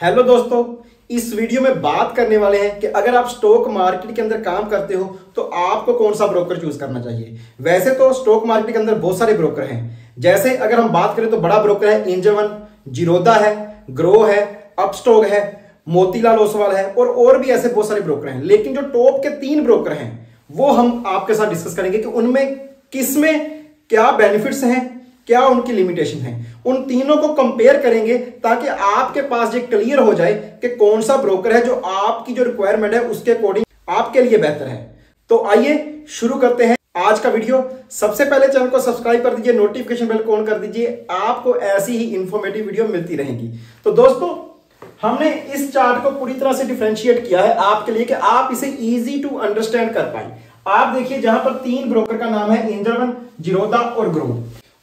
Hello दोस्तों, इस video में बात करने वाले हैं कि अगर आप स्टॉक मार्केट के अंदर काम करते हो तो आपको कौन सा ब्रोकर चूज़ करना चाहिए? वैसे तो स्टॉक मार्केट के अंदर बहुत सारे ब्रोकर हैं। जैसे अगर हम बात करें तो बड़ा ब्रोकर है इंजवन जीरोदा है ग्रो है अपस्टॉक है मोतीलाल ओसवाल है और और भी ऐसे बहुत सारे ब्रोकर हैं। लेकिन जो टॉप के तीन ब्रोकर हैं, वो हम आपके साथ डिस्कस करेंगे कि उनमें किसमें क्या बेनिफिट्स हैं क्या उनकी लिमिटेशन है? उन तीनों को कंपेयर करेंगे ताकि आपके पास ये क्लियर हो जाए कि कौन सा ब्रोकर है जो आपकी जो रिक्वायरमेंट है उसके अकॉर्डिंग आपके लिए बेहतर है। तो आइए शुरू करते हैं आज का वीडियो सबसे पहले चैनल को सब्सक्राइब कर दीजिए नोटिफिकेशन बेल को ऑन कर दीजिए, आपको ऐसी ही इंफॉर्मेटिव वीडियो मिलती रहेंगी। तो दोस्तों, हमने इस चार्ट को पूरी तरह से डिफ्रेंशिएट किया है आपके लिए कि आप इसे इजी टू अंडरस्टैंड कर पाए। आप देखिए, जहाँ पर तीन ब्रोकर का नाम है इंद्रवन जिरोदा और ग्रो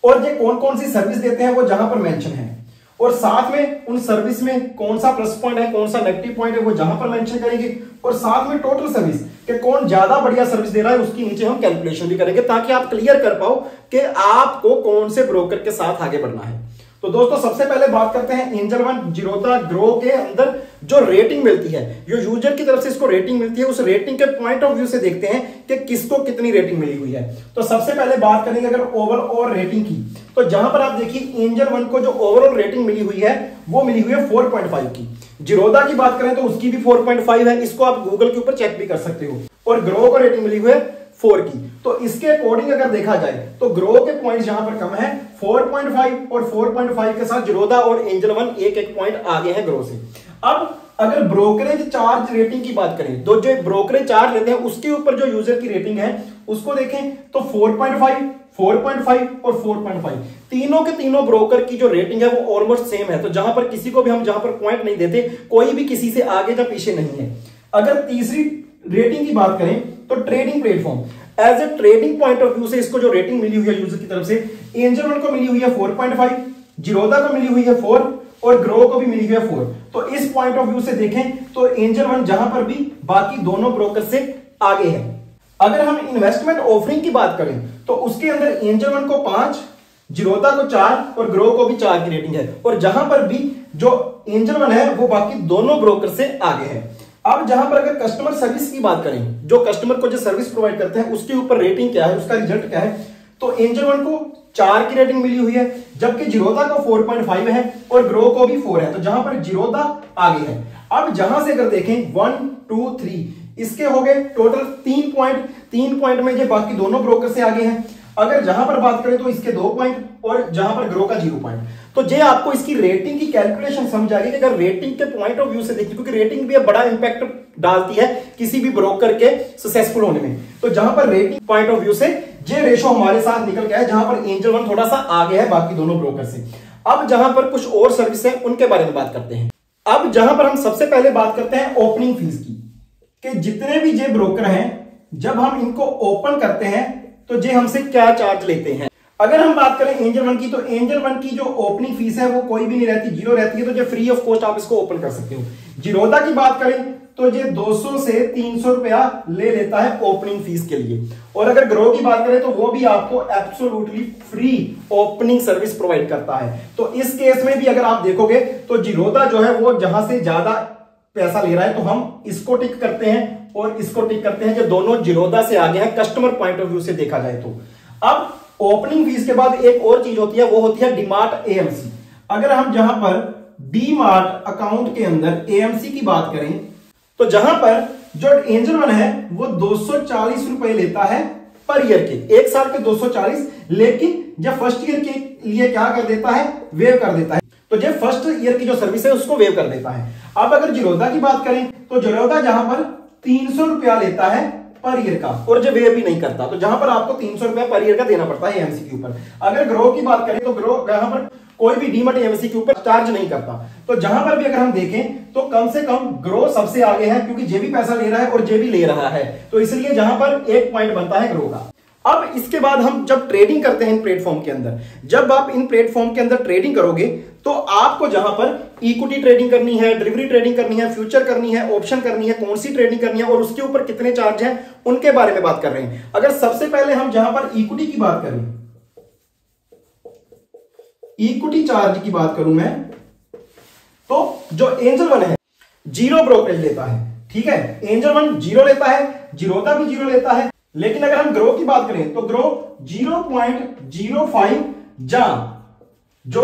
और ये कौन कौन सी सर्विस देते हैं वो जहाँ पर मेंशन है। और साथ में उन सर्विस में कौन सा प्लस पॉइंट है, कौन सा नेगेटिव पॉइंट है वो जहाँ पर मेंशन करेंगे। और साथ में टोटल सर्विस कि कौन ज़्यादा बढ़िया सर्विस दे रहा है, उसकी नीचे हम कैलकुलेशन भी करेंगे ताकि आप क्लियर कर पाओ कि आपको कौन से ब्रोकर के साथ आगे बढ़ना है। तो दोस्तों, सबसे पहले बात करते हैं एंजल वन जीरोता ग्रो के अंदर जो रेटिंग मिलती है। जो यूज़र की तरफ़ से इसको रेटिंग मिलती है। उस रेटिंग के पॉइंट ऑफ़ व्यू से देखते हैं कि किसको कितनी रेटिंग मिली हुई है। तो सबसे पहले बात करेंगे अगर ओवरऑल रेटिंग की। तो जहाँ पर आप देखिए एंजल वन को जो ओवरऑल रेटिंग मिली हुई है, वो मिली हुई है फोर की। जीरोदा की बात करें तो उसकी भी फोर है। इसको आप गूगल के ऊपर चेक भी कर सकते हो। और ग्रो को रेटिंग मिली हुई है फोर की। तो इसके अकॉर्डिंग अगर देखा जाए तो ग्रो के पॉइंट यहाँ पर कम है 4.5 और 4.5 के साथ जिरोदा और एंजल वन एक एक पॉइंट आगे हैं ग्रो से। अब अगर ब्रोकरेज चार्ज रेटिंग की बात करें तो जो ब्रोकरेज चार्ज लेते हैं, उसके ऊपर जो यूज़र की रेटिंग है, उसको देखें तो 4.5 4.5 और 4.5 तीनों के तीनों ब्रोकर की जो रेटिंग है, वो ऑलमोस्ट सेम है। तो जहाँ पर किसी को भी हम जहाँ पर पॉइंट नहीं देते, कोई भी किसी से आगे या पीछे नहीं है। अगर तीसरी रेटिंग की बात करें तो trading platform as a trading point of view से इसको जो रेटिंग मिली हुई है यूज़र की तरफ़ से एंजल वन को मिली हुई है 4.5 जिरोदा को मिली हुई है 4 और ग्रो को भी मिली हुई है 4 तो इस पॉइंट ऑफ़ व्यू से देखें तो एंजल वन जहाँ पर भी बाकी दोनों ब्रोकर से आगे है। अगर हम इन्वेस्टमेंट ऑफरिंग की बात करें तो उसके अंदर एंजल वन को पाँच जिरोदा को चार और ग्रो को भी चार की रेटिंग है। और जहाँ पर भी जो एंजल वन है, वो बाकी दोनों ब्रोकर से आगे है। अब जहाँ पर अगर कस्टमर सर्विस की बात करें, जो कस्टमर को जो सर्विस प्रोवाइड करते हैं, उसके ऊपर रेटिंग क्या है, उसका रिज़ल्ट क्या है तो एंजल वन को चार की रेटिंग मिली हुई है, जबकि जीरोदा को 4.5 है और ग्रो को भी फोर है तो जहाँ पर जीरोदा आगे है। अब जहाँ से अगर देखें वन टू थ्री इसके हो गए टोटल तीन पॉइंट तीन पॉइंट में ये बाकी दोनों ब्रोकर से आगे हैं अगर जहाँ पर बात करें तो इसके दो पॉइंट और जहाँ पर ग्रो का ज़ीरो पॉइंट तो जे आपको इसकी रेटिंग की कैलकुलेशन समझ आ गई कि अगर रेटिंग के पॉइंट ऑफ़ व्यू से देखिए, क्योंकि रेटिंग भी बड़ा इंपैक्ट डालती है किसी भी ब्रोकर के सक्सेसफुल होने में। तो जहाँ पर रेटिंग पॉइंट ऑफ़ व्यू से जे रेशो हमारे साथ निकल गया है, जहाँ पर एंजल वन थोड़ा सा आगे है बाकी दोनों ब्रोकर से। अब जहाँ पर कुछ और सर्विस है, उनके बारे में बात करते हैं। अब जहाँ पर हम सबसे पहले बात करते हैं ओपनिंग फ़ीस की, कि जितने भी जे ब्रोकर हैं, जब हम इनको ओपन करते हैं तो जे, हमसे क्या चार्ज लेते हैं? अगर हम बात करें एंजल वन की तो एंजल वन की जो ओपनिंग फ़ीस है, वो कोई भी नहीं रहती ज़ीरो रहती है तो जो फ्री ऑफ़ कॉस्ट आप इसको ओपन कर सकते हो। जीरोदा की बात करें तो ये 200 से 300 रुपया ले लेता है ओपनिंग फ़ीस के लिए। और अगर ग्रो की बात करें तो वो भी आपको absolutely free opening service provide करता है। तो इस केस में भी अगर आप देखोगे तो जीरोदा जो है, वो जहाँ से ज़्यादा पैसा ले रहा है तो हम इसको टिक करते हैं। और इसको टिक करते हैं जो दोनों जिरोदा से आगे हैं कस्टमर पॉइंट ऑफ़ व्यू से देखा जाए तो। अब ओपनिंग फ़ीस के बाद एक और चीज़ होती है, वो होती है डिमार्ट एएमसी अगर हम जहाँ पर डीमार्ट अकाउंट के अंदर एएमसी की बात करें तो जहाँ पर जो एंजल वन है, वो दो रुपए लेता है पर ईयर के। एक साल के 240 लेकिन जब फ़र्स्ट ईयर के लिए क्या कर देता है? वेव कर देता है। तो जब फ़र्स्ट ईयर की जो सर्विस है, उसको वेव कर देता है। अब अगर जिरोदा की बात करें तो जिरोदा जहाँ पर तीन सौ रुपया लेता है पर ईयर का, और जब वे भी नहीं करता तो जहाँ पर आपको तीन सौ रुपया पर ईयर का देना पड़ता है एमसी के ऊपर अगर ग्रो की बात करें तो ग्रो यहाँ पर कोई भी डीमट एमसी के ऊपर चार्ज नहीं करता। तो जहाँ पर भी अगर हम देखें तो कम से कम ग्रो सबसे आगे है, क्योंकि जेबी पैसा ले रहा है और जेबी ले रहा है। तो इसलिए जहाँ पर एक पॉइंट बनता है ग्रो का। अब इसके बाद हम जब ट्रेडिंग करते हैं इन प्लेटफॉर्म के अंदर, जब आप इन प्लेटफॉर्म के अंदर ट्रेडिंग करोगे तो आपको जहाँ पर इक्विटी ट्रेडिंग करनी है डिलीवरी ट्रेडिंग करनी है फ्यूचर करनी है ऑप्शन करनी है, कौन सी ट्रेडिंग करनी है, और उसके ऊपर कितने चार्ज हैं, उनके बारे में बात कर रहे हैं। अगर सबसे पहले हम जहाँ पर इक्विटी की बात करें इक्विटी चार्ज की बात करूँ मैं तो जो एंजल वन है ज़ीरो ब्रोकरेज लेता है, ठीक है? एंजल वन ज़ीरो लेता है जीरोता भी ज़ीरो लेता है। लेकिन अगर हम ग्रो की बात करें तो Groww zero point zero five जा, जो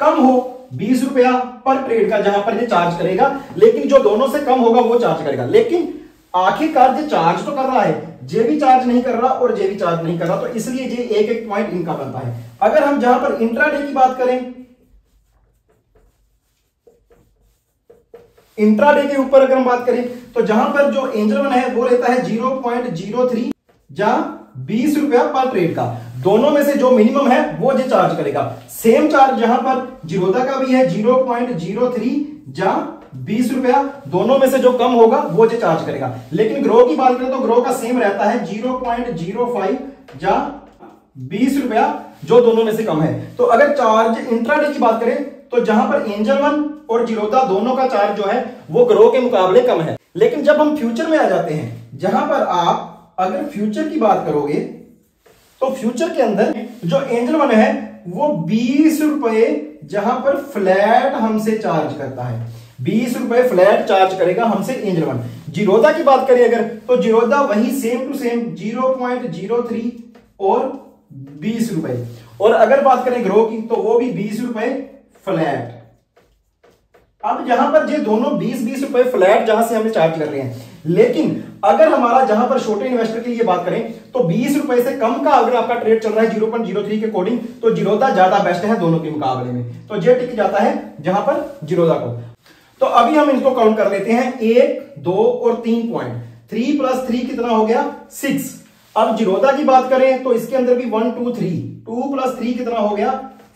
कम हो बीस रुपया पर ट्रेड का, जहाँ पर ये चार्ज करेगा, लेकिन जो दोनों से कम होगा, वो चार्ज करेगा। लेकिन आखिरकार ये चार्ज तो कर रहा है, जे भी चार्ज नहीं कर रहा और जे भी चार्ज नहीं कर रहा तो इसलिए ये एक एक पॉइंट इनका बनता है। अगर हम जहाँ पर इंट्राडे की बात करें, इंट्राडे के ऊपर अगर हम बात करें तो जहाँ पर जो एंजल वन है, वो रहता है ज़ीरो पॉइंट ज़ीरो थ्री। जहाँ बीस रुपया पर ट्रेड का। दोनों में से जो मिनिमम है, वो जो चार्ज करेगा। सेम चार्ज जहाँ पर जीरोदा का भी है ज़ीरो पॉइंट ज़ीरो थ्री जहाँ बीस रुपया। दोनों में से जो कम होगा, वो जो चार्ज करेगा। लेकिन ग्रो की बात करें तो ग्रो का सेम रहता है ज़ीरो पॉइंट ज़ीरो फाइव या बीस रुपया, जो दोनों में से कम है। तो अगर चार्ज इंट्राडे की बात करें तो जहाँ पर एंजल वन और जीरोदा दोनों का चार्ज जो है, वो ग्रो के मुकाबले कम है। लेकिन जब हम फ्यूचर में आ जाते हैं, जहाँ पर आप अगर फ्यूचर की बात करोगे तो फ्यूचर के अंदर जो एंजल वन है, वो बीस रुपए जहाँ पर फ्लैट हमसे चार्ज करता है। बीस रुपए फ्लैट चार्ज करेगा हमसे एंजल वन जीरोदा की बात करें अगर तो जीरोदा वही same to same zero point zero three और बीस रुपए और अगर बात करें ग्रो की तो वो भी बीस रुपए फ्लैट अब यहाँ पर ये दोनों बीस बीस रुपए फ्लैट जहाँ से हमें चार्ज कर रहे हैं, लेकिन अगर हमारा जहाँ पर छोटे इन्वेस्टर के लिए बात करें तो बीस रुपए से कम का अगर आपका ट्रेड चल रहा है ज़ीरो पॉइंट ज़ीरो थ्री के कोडिंग तो जीरोदा ज़्यादा बेस्ट है दोनों के मुकाबले में। तो ये टिक जाता है जहाँ पर जीरोदा को। तो अभी हम इनको काउंट कर लेते हैं। एक, दो और तीन पॉइंट थ्री प्लस थ्री कितना हो गया? सिक्स अब जीरोदा की बात करें तो इसके अंदर भी one two three two plus three कितना हो गया?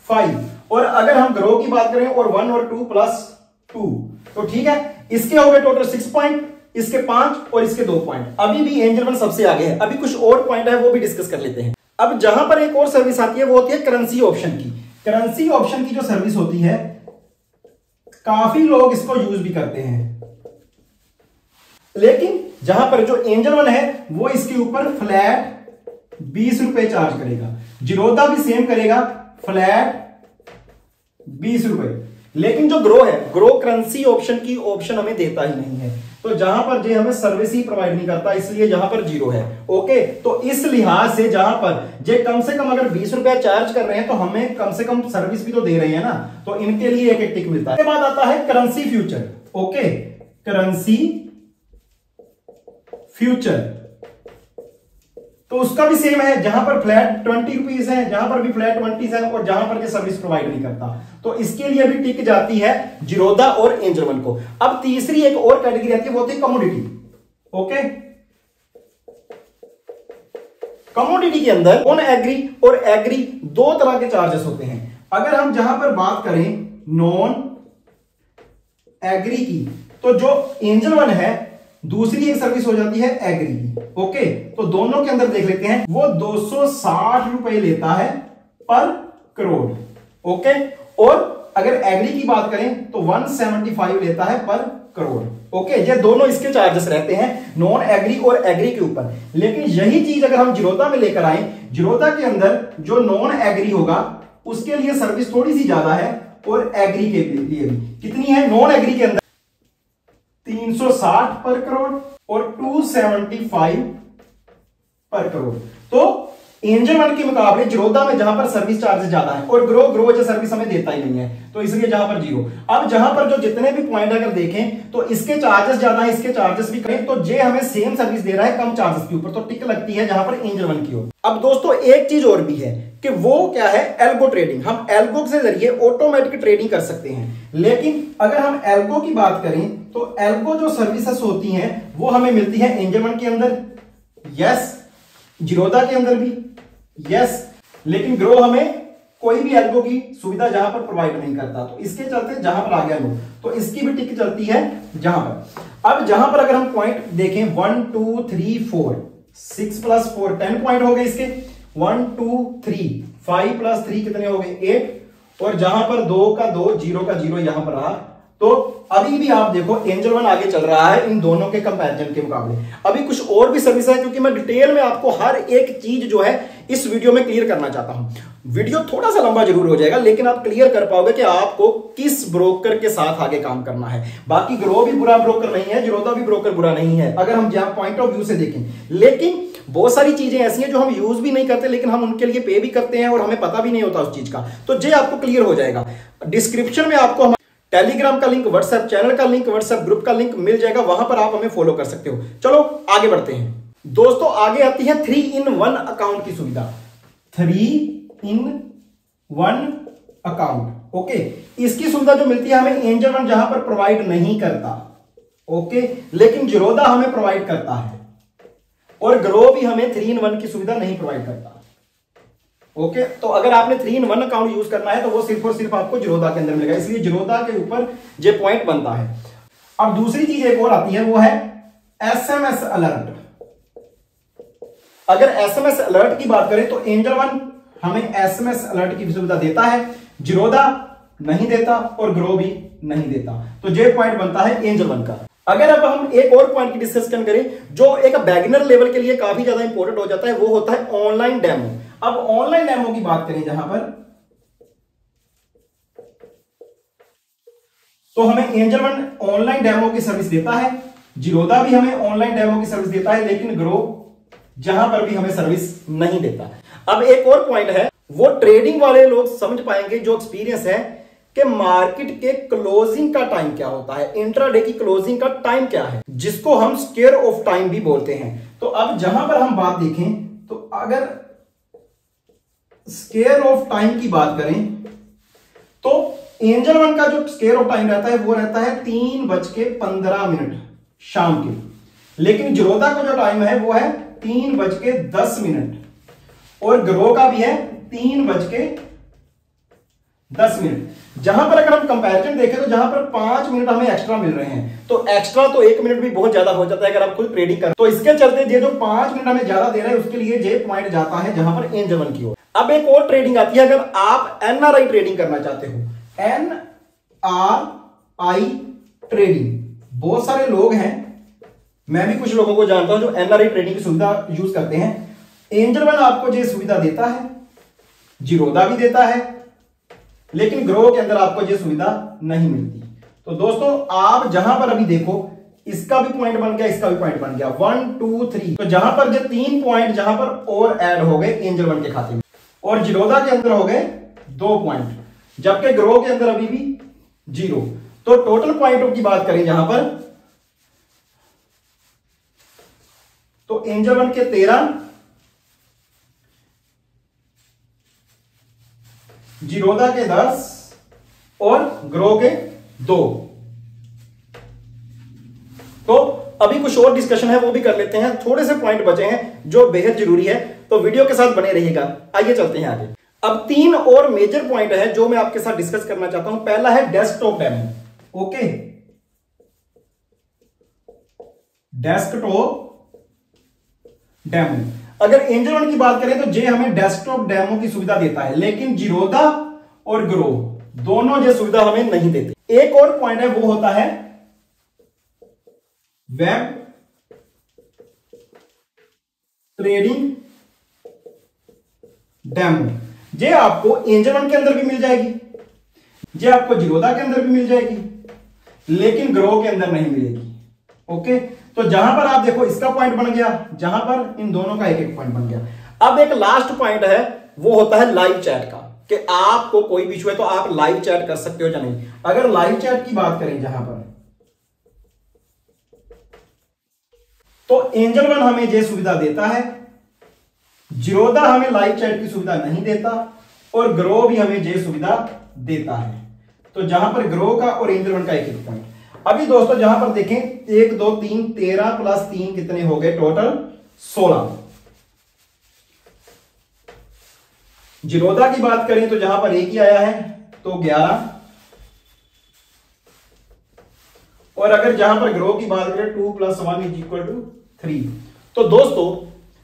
फाइव और अगर हम ग्रो की बात करें और वन और टू प्लस टू। तो ठीक है, इसके हो गए टोटल सिक्स पॉइंट इसके पाँच और इसके दो पॉइंट अभी भी एंजल वन सबसे आगे है। अभी कुछ और पॉइंट है, वो भी डिस्कस कर लेते हैं। अब जहाँ पर एक और सर्विस आती है, वो होती है करेंसी ऑप्शन की। करेंसी ऑप्शन की जो सर्विस होती है, काफ़ी लोग इसको यूज़ भी करते हैं। लेकिन जहाँ पर जो एंजल वन है, वो इसके ऊपर फ्लैट बीस रुपए चार्ज करेगा। जिरोदा भी सेम करेगा फ्लैट बीस रुपए। लेकिन जो ग्रो है ग्रो करेंसी ऑप्शन की ऑप्शन हमें देता ही नहीं है। तो जहाँ पर जे हमें सर्विस ही प्रोवाइड नहीं करता, इसलिए जहाँ पर ज़ीरो है। ओके तो इस लिहाज से जहाँ पर जे कम से कम अगर बीस रुपया चार्ज कर रहे हैं तो हमें कम से कम सर्विस भी तो दे रहे हैं ना। तो इनके लिए एक एक टिक मिलता है। बाद आता है currency future okay currency future तो उसका भी सेम है, जहाँ पर फ्लैट ट्वेंटी रुपीज़ है, जहाँ पर भी फ्लैट ट्वेंटी है और जहाँ पर सर्विस प्रोवाइड नहीं करता। तो इसके लिए भी टिक जाती है जिरोदा और एंजरमन को। अब तीसरी एक और कैटेगरी आती है, वो है कमोडिटी ओके कमोडिटी के अंदर ऑन एग्री और एग्री दो तरह के चार्जेस होते हैं। अगर हम जहाँ पर बात करें नॉन एग्री की तो जो एंजल वन है दूसरी एक सर्विस हो जाती है एग्री। ओके? तो दोनों के अंदर देख लेते हैं। वो दो सौ साठ रुपए लेता है पर करोड़। ओके? और अगर एग्री की बात करें तो 175 लेता है पर करोड़। ओके? ये दोनों इसके चार्जेस रहते हैं नॉन एग्री और एग्री के ऊपर। लेकिन यही चीज़ अगर हम जिरोदा में लेकर आए जिरोदा के अंदर जो नॉन एग्री होगा, उसके लिए सर्विस थोड़ी सी ज़्यादा है और एग्री के लिए भी। कितनी है? नॉन एग्री के अंदर। 360 पर करोड़ और 275 पर करोड़। तो एंजल वन के मुकाबले जिरोदा में जहाँ पर सर्विस चार्ज ज़्यादा है और ग्रो ग्रो जो सर्विस हमें देता ही नहीं है। तो इसलिए जहाँ पर ज़ीरो। अब जहाँ पर जो जितने भी पॉइंट अगर देखें तो इसके चार्जेस ज़्यादा है, इसके चार्जेस भी करें तो जे हमें सेम सर्विस दे रहा है कम चार्जेस के ऊपर। तो टिक लगती है जहाँ पर एंजल वन की ओर। अब दोस्तों, एक चीज़ और भी है कि वो क्या है? एल्गो ट्रेडिंग हम एल्गो के ज़रिए ऑटोमेटिक ट्रेडिंग कर सकते हैं। लेकिन अगर हम एल्गो की बात करें तो एल्गो जो सर्विसेस होती हैं, वो हमें मिलती है एंजलमेंट के अंदर। यस जिरोदा के अंदर भी यस लेकिन ग्रो हमें कोई भी एल्गो की सुविधा जहाँ पर प्रोवाइड नहीं करता। तो इसके चलते जहाँ पर आ गया तो इसकी भी टिक चलती है जहाँ पर। अब जहाँ पर अगर हम पॉइंट देखें one two three four six plus four ten point हो गए इसके। One two three five plus three कितने हो गए? एट और जहाँ पर दो का दो ज़ीरो का ज़ीरो यहाँ पर रहा तो अभी भी आप देखो एंजल वन आगे चल रहा है इन दोनों के कंपैरिजन के मुकाबले। अभी कुछ और भी सर्विस है, क्योंकि मैं डिटेल में आपको हर एक चीज़ जो है इस वीडियो में क्लियर करना चाहता हूँ। वीडियो थोड़ा सा लंबा ज़रूर हो जाएगा, लेकिन आप क्लियर कर पाओगे कि आपको किस ब्रोकर के साथ आगे काम करना है। बाकी ग्रो भी बुरा ब्रोकर नहीं है जिरोदा भी ब्रोकर बुरा नहीं है, अगर हम जहाँ पॉइंट ऑफ़ व्यू से देखें। लेकिन बहुत सारी चीज़ें ऐसी हैं जो हम यूज़ भी नहीं करते, लेकिन हम उनके लिए पे भी करते हैं और हमें पता भी नहीं होता उस चीज़ का। तो जे आपको क्लियर हो जाएगा। डिस्क्रिप्शन में आपको टेलीग्राम का लिंक, व्हाट्सएप चैनल का लिंक, व्हाट्सएप ग्रुप का लिंक मिल जाएगा, वहाँ पर आप हमें फॉलो कर सकते हो। चलो, आगे बढ़ते हैं। दोस्तों, आगे आती है थ्री इन वन अकाउंट की सुविधा। Three in one account okay इसकी सुविधा जो मिलती है हमें एंजल वन जहाँ पर प्रोवाइड नहीं करता ओके लेकिन जिरोदा हमें प्रोवाइड करता है। और ग्रो भी हमें थ्री इन वन की सुविधा नहीं प्रोवाइड करता। ओके okay, तो अगर आपने three in one account use करना है तो वो सिर्फ़ और सिर्फ़ आपको जिरोदा के अंदर मिलेगा। इसलिए जिरोदा के ऊपर जो पॉइंट बनता है। अब दूसरी चीज़ एक और आती है वो है एसएमएस अलर्ट अगर एसएमएस अलर्ट की बात करें तो एंजल वन हमें एसएमएस अलर्ट की सुविधा देता है। जिरोदा नहीं देता और ग्रो भी नहीं देता। तो जे पॉइंट बनता है एंजल वन का। अगर अब हम एक और पॉइंट की डिस्कशन करें, जो एक बैगनर लेवल के लिए काफ़ी ज़्यादा इंपॉर्टेंट हो जाता है, वो होता है ऑनलाइन डेमो अब ऑनलाइन डेमो की बात करें जहाँ पर तो हमें एंजल वन ऑनलाइन डेमो की सर्विस देता है जिरोदा भी हमें ऑनलाइन डेमो की सर्विस देता है, लेकिन ग्रो जहाँ पर भी हमें सर्विस नहीं देता। अब एक और पॉइंट है, वो ट्रेडिंग वाले लोग समझ पाएँगे, जो एक्सपीरियंस है कि मार्केट के क्लोजिंग का टाइम क्या होता है? इंट्राडे की क्लोजिंग का टाइम क्या है? जिसको हम स्केयर ऑफ़ टाइम भी बोलते हैं। तो अब जहाँ पर हम बात देखें तो अगर स्केयर ऑफ़ टाइम की बात करें तो एंजल वन का जो स्केयर ऑफ़ टाइम रहता है, वो रहता है तीन बज के पंद्रह मिनट शाम के। लेकिन जरोदा का जो टाइम है, वो है तीन बज के दस मिनट। और ग्रो का भी है तीन बज के दस मिनट। जहाँ पर अगर हम कंपैरिजन देखें तो जहाँ पर पाँच मिनट हमें एक्स्ट्रा मिल रहे हैं तो एक्स्ट्रा तो एक मिनट भी बहुत ज़्यादा हो जाता है अगर आप खुद ट्रेडिंग कर तो इसके चलते ये जो पाँच मिनट हमें ज़्यादा दे रहे हैं, उसके लिए जे पॉइंट जाता है जहाँ पर एन जवन की ओर। अब एक और ट्रेडिंग आती है, अगर आप एनआरआई ट्रेडिंग करना चाहते हो। एन आर आई ट्रेडिंग बहुत सारे लोग हैं, मैं भी कुछ लोगों को जानता हूँ जो एनआरआई ट्रेडिंग की सुविधा यूज़ करते हैं। एंजल वन आपको जो सुविधा देता है जीरोदा भी देता है लेकिन ग्रो के अंदर आपको ये सुविधा नहीं मिलती। तो दोस्तों, आप जहाँ पर अभी देखो, इसका भी पॉइंट बन गया, इसका भी पॉइंट बन गया। वन टू थ्री तो जहाँ पर तीन पॉइंट जहाँ पर और ऐड हो गए एंजल वन के खाते में। और जिरोदा के अंदर हो गए दो पॉइंट जबकि ग्रो के अंदर अभी भी ज़ीरो। तो टोटल पॉइंट की बात करें जहाँ पर तो एंजल वन के तेरह जीरोदा के दस और ग्रो के दो। तो अभी कुछ और डिस्कशन है, वो भी कर लेते हैं। थोड़े से पॉइंट बचे हैं, जो बेहद ज़रूरी है। तो वीडियो के साथ बने रहिएगा। आइए चलते हैं आगे। अब तीन और मेजर पॉइंट है, जो मैं आपके साथ डिस्कस करना चाहता हूँ। पहला है desktop demo okay desktop demo अगर एंजल वन की बात करें तो जे हमें डेस्कटॉप डेमो की सुविधा देता है, लेकिन जीरोदा और ग्रो दोनों ये सुविधा हमें नहीं देते। एक और पॉइंट है, वो होता है वेब ट्रेडिंग डेमो ये आपको एंजल वन के अंदर भी मिल जाएगी ये आपको जीरोदा के अंदर भी मिल जाएगी, लेकिन ग्रो के अंदर नहीं मिलेगी ओके तो जहाँ पर आप देखो इसका पॉइंट बन गया, जहाँ पर इन दोनों का एक एक पॉइंट बन गया। अब एक लास्ट पॉइंट है, वो होता है लाइव चैट का, कि आपको कोई भी है तो आप लाइव चैट कर सकते हो या नहीं। अगर लाइव चैट की बात करें जहाँ पर तो एंजल वन हमें यह सुविधा देता है। जिरोदा हमें लाइव चैट की सुविधा नहीं देता, और ग्रो भी हमें यह सुविधा देता है। तो जहाँ पर ग्रो का और एंजल वन का एक एक पॉइंट अभी दोस्तों जहाँ पर देखें, एक, दो, तीन, तेरह प्लस तीन कितने हो गए टोटल? सोलह। जिरोदा की बात करें तो जहाँ पर एक ही आया है तो ग्यारह। और अगर जहाँ पर ग्रो की बात करें, two plus one is equal to three. तो दोस्तों,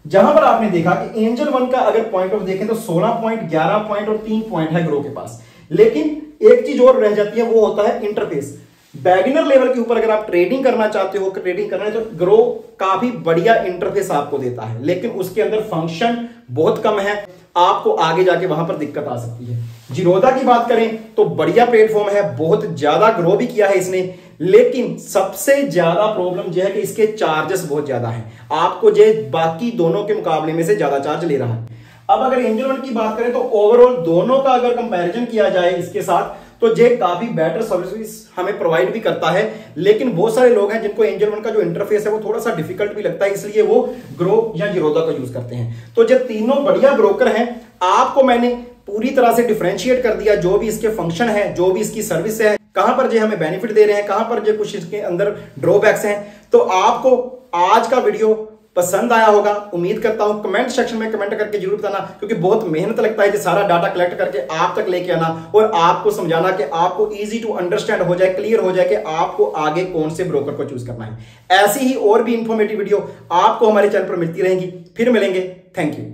जहाँ पर आपने देखा कि एंजल वन का अगर पॉइंट ऑफ़ देखें तो 16 पॉइंट 11 पॉइंट और तीन पॉइंट है ग्रो के पास। लेकिन एक चीज़ और रह जाती है, वो होता है इंटरफेस बैगिनर लेवल के ऊपर अगर आप ट्रेडिंग करना चाहते हो ट्रेडिंग करना है तो ग्रो काफ़ी बढ़िया इंटरफेस आपको देता है। लेकिन उसके अंदर फ़ंक्शन बहुत कम है। आपको आगे जाके वहाँ पर दिक्कत आ सकती है। जीरोदा की बात करें तो बढ़िया प्लेटफॉर्म है, बहुत ज़्यादा ग्रो भी किया है इसने। लेकिन सबसे ज़्यादा प्रॉब्लम यह है कि इसके चार्जेस बहुत ज़्यादा है। आपको जो बाकी दोनों के मुकाबले में से ज़्यादा चार्ज ले रहा है। अब अगर एंजल की बात करें तो ओवरऑल दोनों का अगर कंपैरिजन किया जाए इसके साथ तो जे काफ़ी बेटर सर्विस हमें प्रोवाइड भी करता है। लेकिन बहुत सारे लोग हैं जिनको एंजल वन का जो इंटरफेस है, वो थोड़ा सा डिफ़िकल्ट भी लगता है, इसलिए वो ग्रो या जीरोदा का यूज़ करते हैं। तो जो तीनों बढ़िया ब्रोकर हैं। आपको मैंने पूरी तरह से डिफ्रेंशिएट कर दिया जो भी इसके फ़ंक्शन है, जो भी इसकी सर्विस है। कहाँ पर जो हमें बेनिफिट दे रहे हैं, कहाँ पर जो कुछ इसके अंदर ड्रॉबैक्स हैं। तो आपको आज का वीडियो पसंद आया होगा। उम्मीद करता हूँ कमेंट सेक्शन में कमेंट करके ज़रूर बताना, क्योंकि बहुत मेहनत लगता है कि सारा डाटा कलेक्ट करके आप तक लेके आना और आपको समझाना कि आपको इजी टू अंडरस्टैंड हो जाए क्लियर हो जाए कि आपको आगे कौन से ब्रोकर को चूज़ करना है। ऐसी ही और भी इंफॉर्मेटिव वीडियो आपको हमारे चैनल पर मिलती रहेगी। फिर मिलेंगे। Thank you